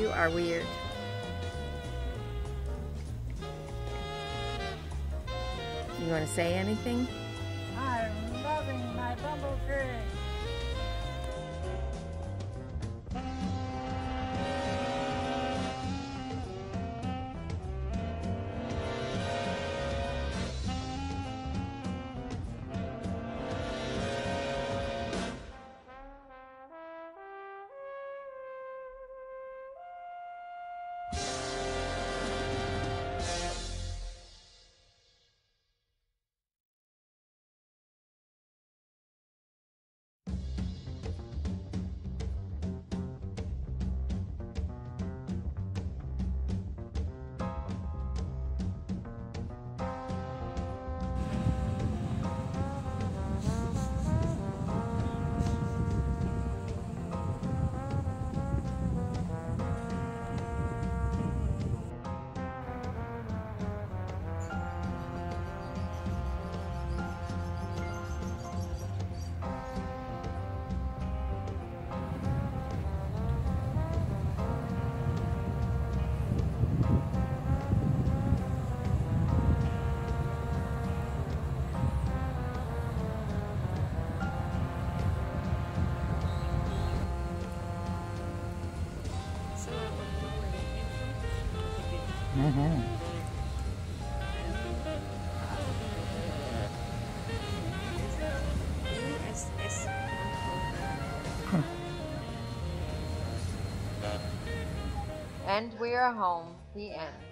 You are weird. You want to say anything? Mm-hmm. And we are home. The end.